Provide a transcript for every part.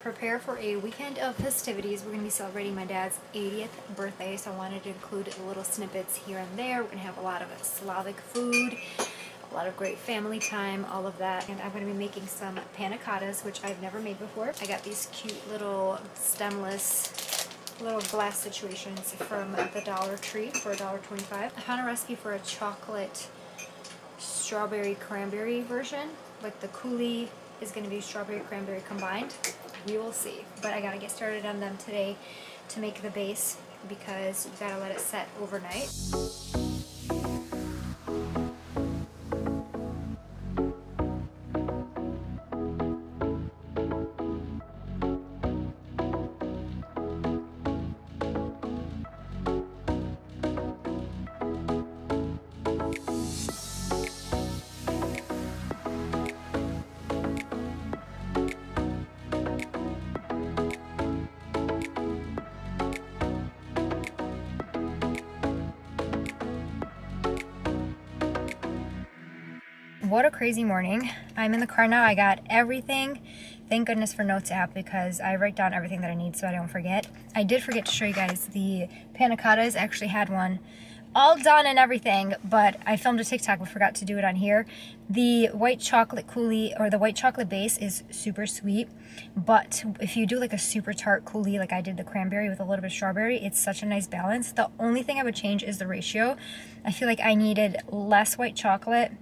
Prepare for a weekend of festivities. We're going to be celebrating my dad's 80th birthday, so I wanted to include little snippets here and there. We're going to have a lot of Slavic food, a lot of great family time, all of that. And I'm going to be making some panna cottas, which I've never made before. I got these cute little stemless little glass situations from the Dollar Tree for $1.25. I found a recipe for a chocolate strawberry cranberry version, like the coulis is going to be strawberry cranberry combined. We will see. But I got to get started on them today to make the base because you got to let it set overnight. What a crazy morning. I'm in the car now. I got everything. Thank goodness for Notes app because I write down everything that I need so I don't forget. I did forget to show you guys the panna cottas. Actually had one all done and everything, but I filmed a TikTok but forgot to do it on here. The white chocolate coulis or the white chocolate base is super sweet, but if you do like a super tart coulis like I did the cranberry with a little bit of strawberry, it's such a nice balance. The only thing I would change is the ratio. I feel like I needed less white chocolate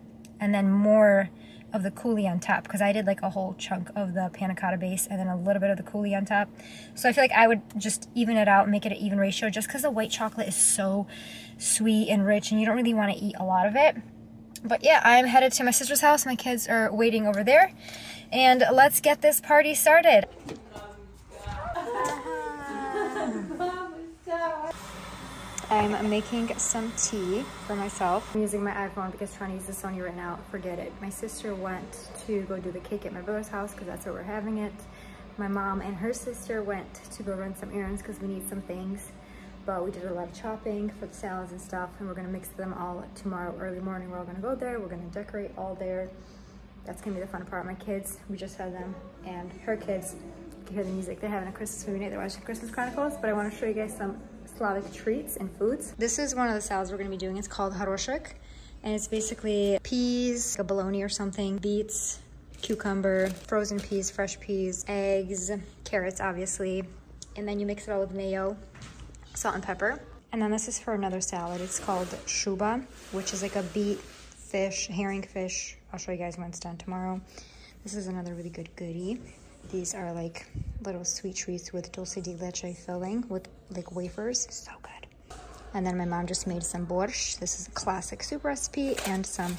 and then more of the coulis on top because I did like a whole chunk of the panna cotta base and then a little bit of the coulis on top. So I feel like I would just even it out, make it an even ratio just because the white chocolate is so sweet and rich and you don't really want to eat a lot of it. But yeah, I'm headed to my sister's house. My kids are waiting over there. And let's get this party started. I'm making some tea for myself. I'm using my iPhone because trying to use the Sony right now, forget it. My sister went to go do the cake at my brother's house because that's where we're having it. My mom and her sister went to go run some errands because we need some things. But we did a lot of chopping for the salads and stuff and we're gonna mix them all tomorrow early morning. We're all gonna go there, we're gonna decorate all there. That's gonna be the fun part. My kids, we just had them and her kids, you can hear the music. They're having a Christmas movie night, they're watching Christmas Chronicles, but I wanna show you guys some Slavic treats and foods. This is one of the salads we're gonna be doing. It's called haroshik. And it's basically peas, a bologna or something, beets, cucumber, frozen peas, fresh peas, eggs, carrots, obviously. And then you mix it all with mayo, salt and pepper. And then this is for another salad. It's called shuba, which is like a beet fish, herring fish. I'll show you guys when it's done tomorrow. This is another really good goodie. These are like little sweet treats with dulce de leche filling with like wafers. So good. And then my mom just made some borscht. This is a classic soup recipe and some,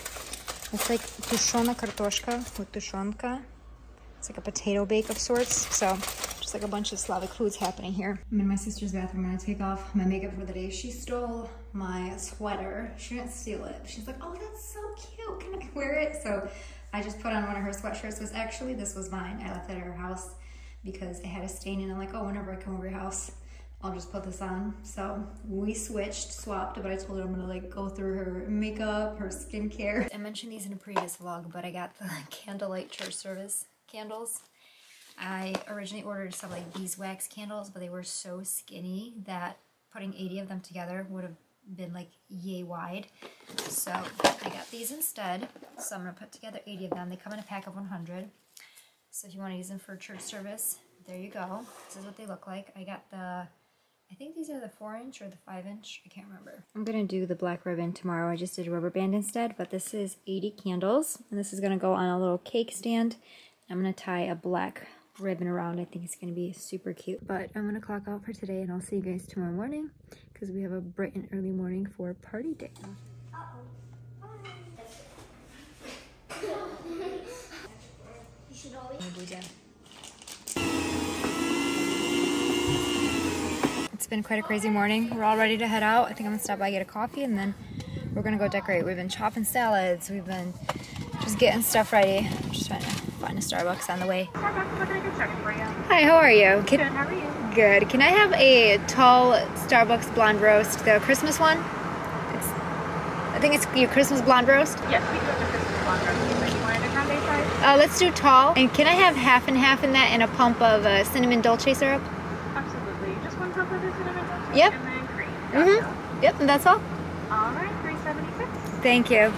it's like tushona kartoshka with tushonka. It's like a potato bake of sorts. So just like a bunch of Slavic foods happening here. I'm in my sister's bathroom. I'm gonna take off my makeup for the day. She stole my sweater. She didn't steal it. She's like, oh, that's so cute. Can I wear it? So I just put on one of her sweatshirts because actually this was mine. I left it at her house because it had a stain and I'm like, oh, whenever I come over your house, I'll just put this on. So we switched, swapped, but I told her I'm gonna like go through her makeup, her skincare. I mentioned these in a previous vlog, but I got the candlelight church service candles. I originally ordered some like beeswax candles, but they were so skinny that putting 80 of them together would have been like yay wide. So I got these instead. So I'm going to put together 80 of them. They come in a pack of 100. So if you want to use them for church service, there you go. This is what they look like. I got the, I think these are the 4 inch or the 5 inch. I can't remember. I'm going to do the black ribbon tomorrow. I just did a rubber band instead, but this is 80 candles. And this is going to go on a little cake stand. I'm going to tie a black ribbon around. I think it's going to be super cute. But I'm going to clock out for today and I'll see you guys tomorrow morning because we have a bright and early morning for party day. It's been quite a crazy morning. We're all ready to head out. I think I'm gonna stop by get a coffee and then we're gonna go decorate. We've been chopping salads. We've been just getting stuff ready. I'm just trying to find a Starbucks on the way. Hi, how are you? Good, how are you? Good. Can I have a tall Starbucks blonde roast, the Christmas one? It's, I think it's your Christmas blonde roast. Yes, we do have the Christmas blonde roast. Do you want a grande size? Uh, let's do tall. And can I have half and half in that and a pump of uh, cinnamon dolce syrup? Absolutely. Just one pump of the cinnamon dolce Yep. and then cream. Mm-hmm. Yep, and that's all. All right, 376. Thank you.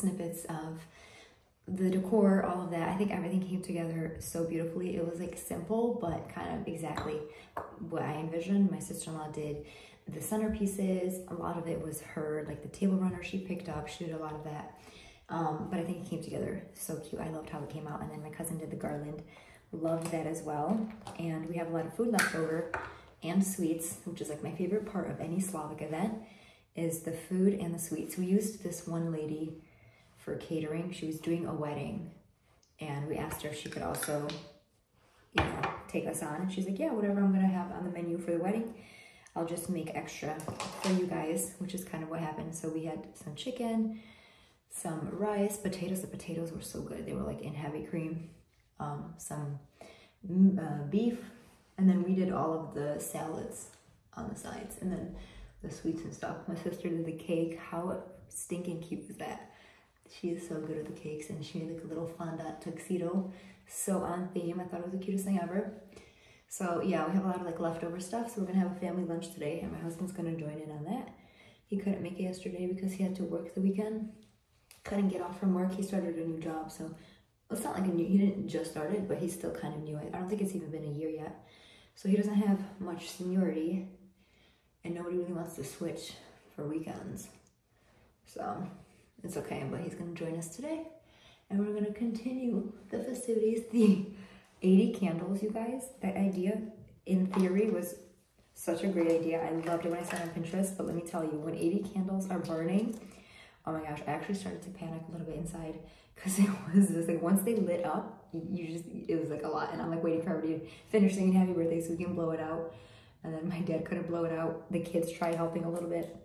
Snippets of the decor, all of that. I think everything came together so beautifully. It was like simple, but kind of exactly what I envisioned. My sister-in-law did the centerpieces. A lot of it was her, like the table runner she picked up. She did a lot of that. Um, but I think it came together so cute. I loved how it came out. And then my cousin did the garland. Loved that as well. And we have a lot of food left over and sweets, which is like my favorite part of any Slavic event, is the food and the sweets. We used this one lady for catering. She was doing a wedding and we asked her if she could also, you know, take us on. And she's like, yeah, whatever I'm gonna have on the menu for the wedding, I'll just make extra for you guys, which is kind of what happened. So we had some chicken, some rice, potatoes. The potatoes were so good. They were like in heavy cream. Um, some mm, uh, beef, and then we did all of the salads on the sides, and then the sweets and stuff. My sister did the cake. How stinking cute was that? She is so good at the cakes, and she made like a little fondant tuxedo. So on theme. I thought it was the cutest thing ever. So yeah, we have a lot of like leftover stuff. So we're gonna have a family lunch today, and my husband's gonna join in on that. He couldn't make it yesterday because he had to work the weekend. Couldn't get off from work. He started a new job, so it's not like a new. He didn't just start it, but he's still kind of new. I don't think it's even been a year yet. So he doesn't have much seniority, and nobody really wants to switch for weekends. So it's okay, but he's gonna join us today, and we're gonna continue the festivities. The 80 candles, you guys. That idea, in theory, was such a great idea. I loved it when I saw it on Pinterest, but let me tell you, when 80 candles are burning, oh my gosh, I actually started to panic a little bit inside because it was just like once they lit up, you just it was like a lot, and I'm like waiting for everybody to finish singing happy birthday so we can blow it out. And then my dad couldn't blow it out. The kids tried helping a little bit.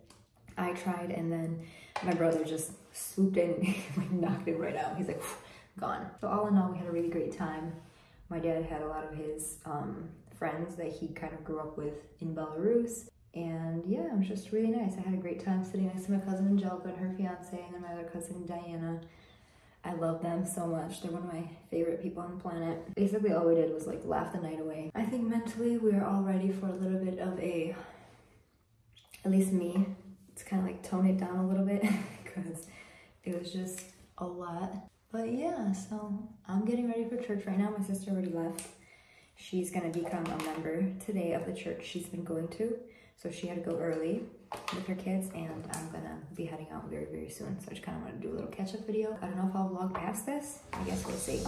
I tried, and then my brother just swooped in and knocked it right out. He's like gone. So all in all, we had a really great time. My dad had a lot of his um, friends that he kind of grew up with in Belarus. And yeah, it was just really nice. I had a great time sitting next to my cousin Angelica and her fiance, and then my other cousin Diana. I love them so much. They're one of my favorite people on the planet. Basically, all we did was like laugh the night away. I think mentally we are all ready for a little bit of a, at least me, it's kind of like tone it down a little bit because it was just a lot. But yeah, so I'm getting ready for church right now. My sister already left. She's gonna become a member today of the church she's been going to. So she had to go early with her kids and I'm gonna be heading out very, very soon. So I just kind of want to do a little catch up video. I don't know if I'll vlog past this. I guess we'll see.